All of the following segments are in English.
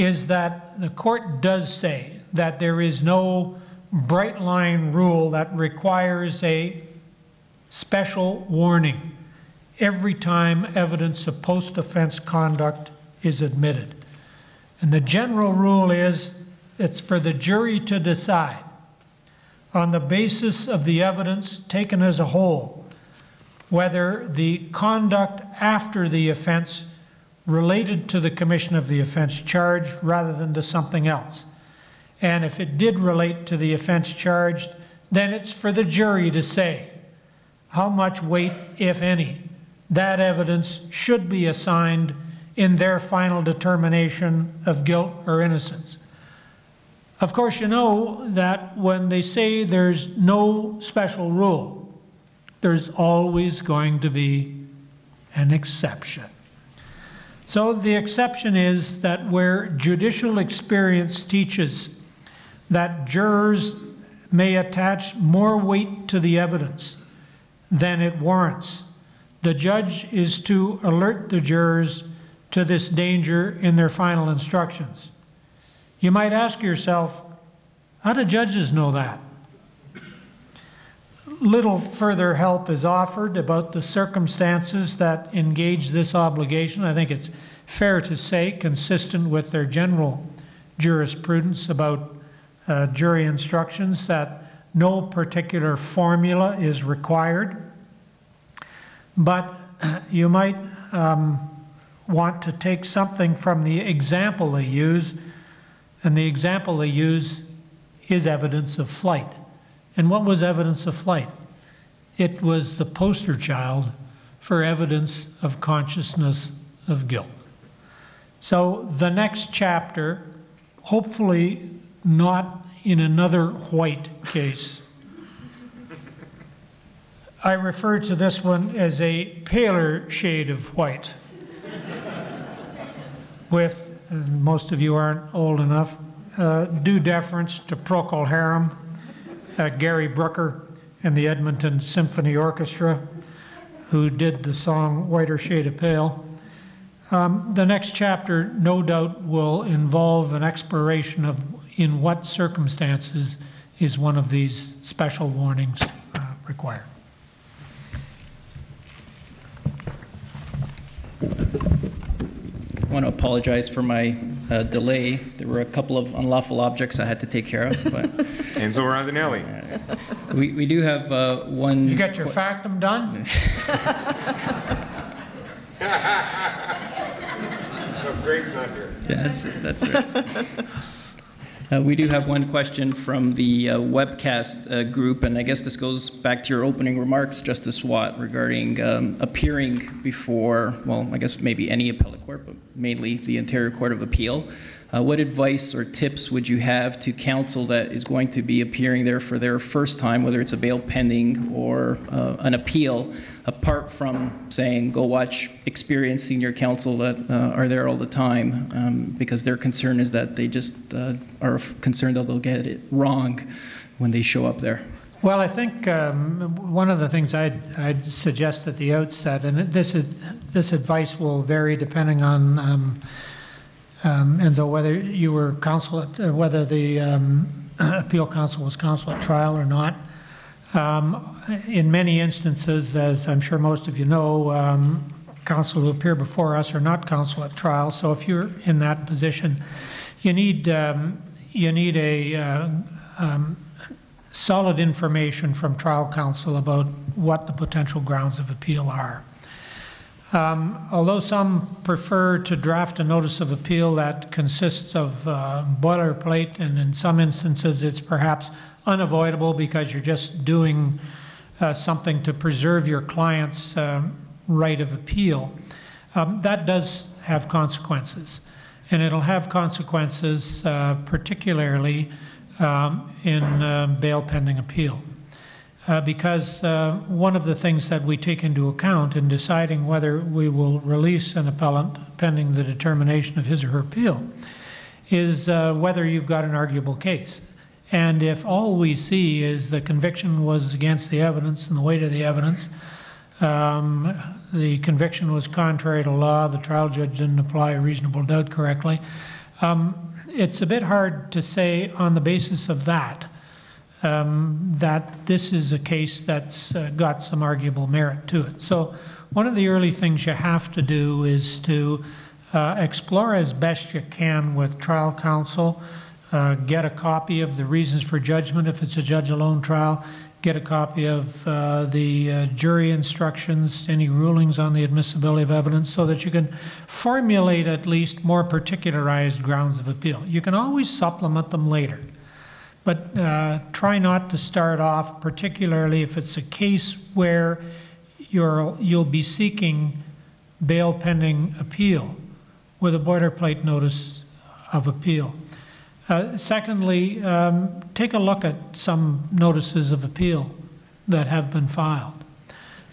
is that the court does say that there is no bright line rule that requires a special warning every time evidence of post offense conduct is admitted. And the general rule is it's for the jury to decide on the basis of the evidence taken as a whole whether the conduct after the offense related to the commission of the offense charged rather than to something else. And if it did relate to the offense charged, then it's for the jury to say how much weight, if any, that evidence should be assigned in their final determination of guilt or innocence. Of course, you know that when they say there's no special rule, there's always going to be an exception. So the exception is that where judicial experience teaches that jurors may attach more weight to the evidence than it warrants, the judge is to alert the jurors to this danger in their final instructions. You might ask yourself, how do judges know that? Little further help is offered about the circumstances that engage this obligation. I think it's fair to say, consistent with their general jurisprudence about uh, jury instructions, that no particular formula is required. But you might um, want to take something from the example they use and the example they use is evidence of flight. And what was evidence of flight? It was the poster child for evidence of consciousness of guilt. So the next chapter, hopefully not in another white case. I refer to this one as a paler shade of white with most of you aren't old enough, uh, due deference to Procol Harum, Gary Brooker, and the Edmonton Symphony Orchestra, who did the song Whiter Shade of Pale. Um, the next chapter, no doubt, will involve an exploration of in what circumstances is one of these special warnings uh, required. I want to apologize for my uh, delay. There were a couple of unlawful objects I had to take care of, but And so around the alley. we, we do have uh, one. You got your factum done? No, Greg's not here. Yes, that's right. Uh, We do have one question from the uh, webcast uh, group, and I guess this goes back to your opening remarks, Justice Watt, regarding um, appearing before, well, I guess maybe any appellate court, but mainly the Ontario Court of Appeal. Uh, What advice or tips would you have to counsel that is going to be appearing there for their first time, whether it's a bail pending or uh, an appeal, apart from saying, go watch experienced senior counsel that uh, are there all the time, um, because their concern is that they just uh, are concerned that they'll get it wrong when they show up there. Well, I think um, one of the things I'd, I'd suggest at the outset, and this is this advice will vary depending on um, um, so, whether you were counsel at, uh, whether the um, appeal counsel was counsel at trial or not. Um, in many instances, as I'm sure most of you know, um, counsel who appear before us are not counsel at trial. So if you're in that position, you need um, you need a uh, um, solid information from trial counsel about what the potential grounds of appeal are. Um, although some prefer to draft a notice of appeal that consists of uh, boilerplate, and in some instances it's perhaps unavoidable because you're just doing uh, something to preserve your client's um, right of appeal, um, that does have consequences. And it'll have consequences, uh, particularly um, in uh, bail pending appeal. Uh, because uh, one of the things that we take into account in deciding whether we will release an appellant pending the determination of his or her appeal is uh, whether you've got an arguable case. And if all we see is the conviction was against the evidence and the weight of the evidence, um, the conviction was contrary to law, the trial judge didn't apply a reasonable doubt correctly, It's a bit hard to say on the basis of that, um, that this is a case that's uh, got some arguable merit to it. So one of the early things you have to do is to uh, explore as best you can with trial counsel, uh, get a copy of the reasons for judgment if it's a judge alone trial, get a copy of uh, the uh, jury instructions, any rulings on the admissibility of evidence, so that you can formulate at least more particularized grounds of appeal. You can always supplement them later. But uh, try not to start off, particularly if it's a case where you're, you'll be seeking bail pending appeal with a boilerplate notice of appeal. Uh, Secondly, um, take a look at some notices of appeal that have been filed.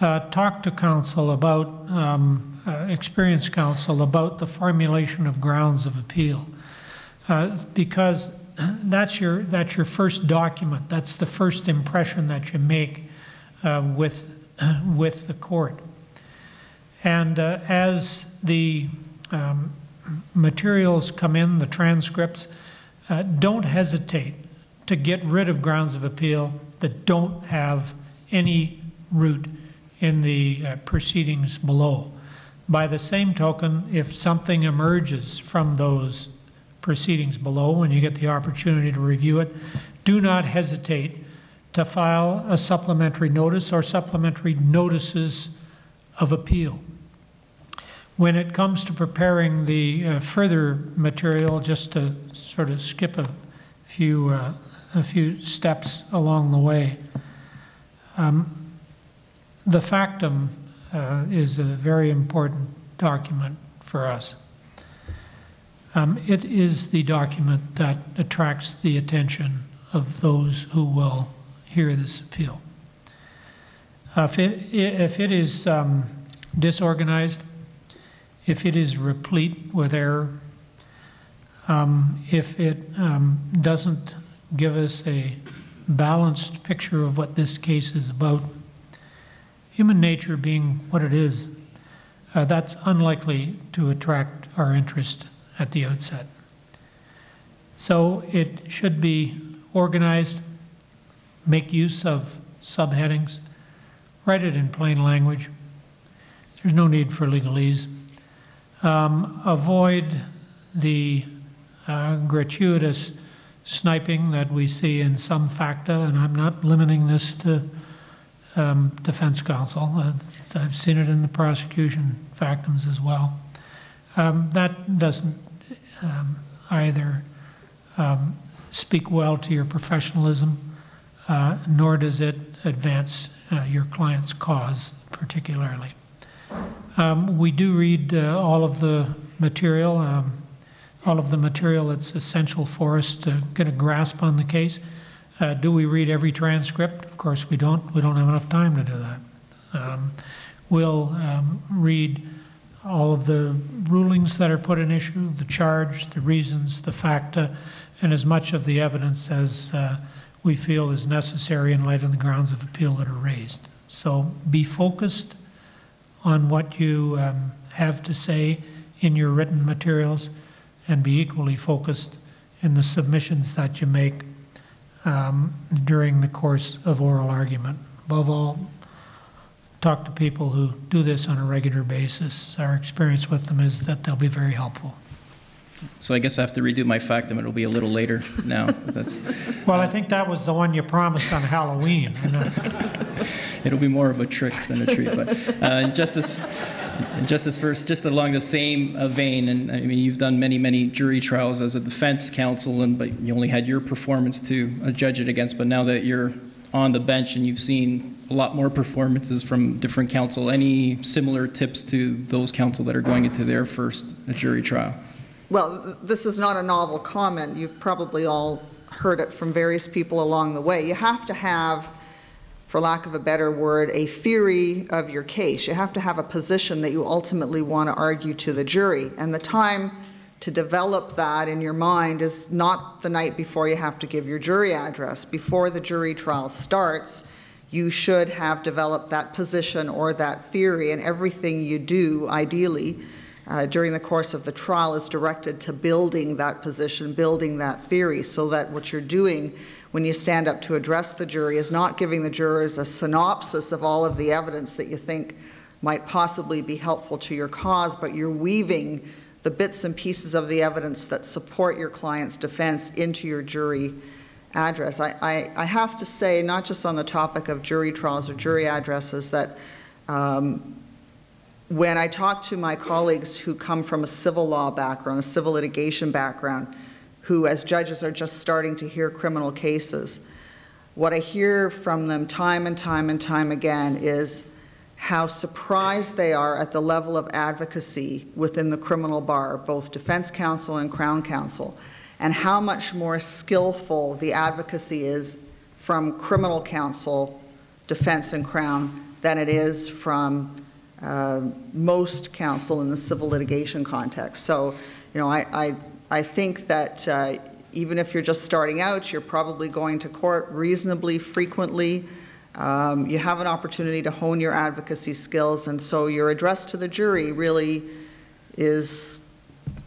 Uh, Talk to counsel about, um, uh, experienced counsel about the formulation of grounds of appeal. Uh, Because that's your, that's your first document, that's the first impression that you make uh, with, with the court. And uh, as the um, materials come in, the transcripts, uh, don't hesitate to get rid of grounds of appeal that don't have any root in the uh, proceedings below. By the same token, if something emerges from those proceedings below, when you get the opportunity to review it, do not hesitate to file a supplementary notice or supplementary notices of appeal. When it comes to preparing the uh, further material, just to sort of skip a few, uh, a few steps along the way, um, the factum uh, is a very important document for us. Um, It is the document that attracts the attention of those who will hear this appeal. Uh, If it, if it is um, disorganized, if it is replete with error, um, if it um, doesn't give us a balanced picture of what this case is about, human nature being what it is, uh, that's unlikely to attract our interest at the outset. So it should be organized, make use of subheadings, write it in plain language. There's no need for legalese. Um, avoid the uh, gratuitous sniping that we see in some facta, and I'm not limiting this to um, defense counsel. Uh, I've seen it in the prosecution factums as well. Um, that doesn't um, either um, speak well to your professionalism, uh, nor does it advance uh, your client's cause particularly. Um, we do read uh, all of the material, um, all of the material that's essential for us to get a grasp on the case. Uh, do we read every transcript? Of course, we don't. We don't have enough time to do that. Um, we'll read all of the rulings that are put in issue, the charge, the reasons, the facta, and as much of the evidence as uh, we feel is necessary in light of the grounds of appeal that are raised. So be focused on what you um, have to say in your written materials and be equally focused in the submissions that you make um, during the course of oral argument. Above all, talk to people who do this on a regular basis. Our experience with them is that they'll be very helpful. So I guess I have to redo my factum. It'll be a little later now. That's, Well, I think that was the one you promised on Halloween. it'll be more of a trick than a treat. But uh, Justice, Justice Fuerst, just along the same uh, vein, and I mean, you've done many, many jury trials as a defense counsel, and but you only had your performance to uh, judge it against. But now that you're on the bench and you've seen a lot more performances from different counsel, any similar tips to those counsel that are going into their first jury trial? Well, this is not a novel comment. You've probably all heard it from various people along the way. You have to have, for lack of a better word, a theory of your case. You have to have a position that you ultimately want to argue to the jury. And the time to develop that in your mind is not the night before you have to give your jury address. Before the jury trial starts, you should have developed that position or that theory, and everything you do, ideally, uh, during the course of the trial is directed to building that position, building that theory, so that what you're doing when you stand up to address the jury is not giving the jurors a synopsis of all of the evidence that you think might possibly be helpful to your cause, but you're weaving the bits and pieces of the evidence that support your client's defense into your jury address. I, I, I have to say, not just on the topic of jury trials or jury addresses, that um, when I talk to my colleagues who come from a civil law background, a civil litigation background, who as judges are just starting to hear criminal cases, what I hear from them time and time and time again is how surprised they are at the level of advocacy within the criminal bar, both defense counsel and crown counsel, and how much more skillful the advocacy is from criminal counsel, defense, and crown than it is from uh, most counsel in the civil litigation context. So, you know, I, I, I think that uh, even if you're just starting out, you're probably going to court reasonably frequently. Um, you have an opportunity to hone your advocacy skills, and so your address to the jury really is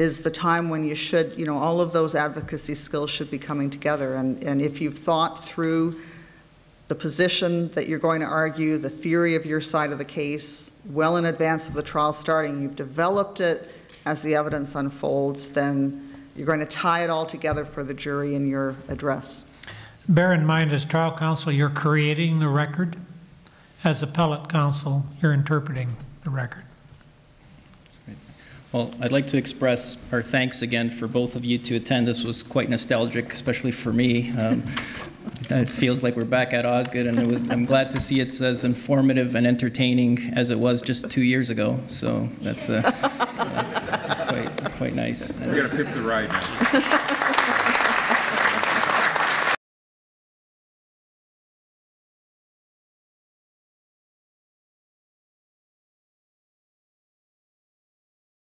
is the time when you should, you know, all of those advocacy skills should be coming together. And, and if you've thought through the position that you're going to argue, the theory of your side of the case, well in advance of the trial starting, you've developed it as the evidence unfolds, then you're going to tie it all together for the jury in your address. Bear in mind, as trial counsel, you're creating the record. As appellate counsel, you're interpreting the record. Well, I'd like to express our thanks again for both of you to attend. This was quite nostalgic, especially for me. Um, it feels like we're back at Osgoode, and was, I'm glad to see it's as informative and entertaining as it was just two years ago. So that's, uh, that's quite, quite nice. We're gonna pip the ride now.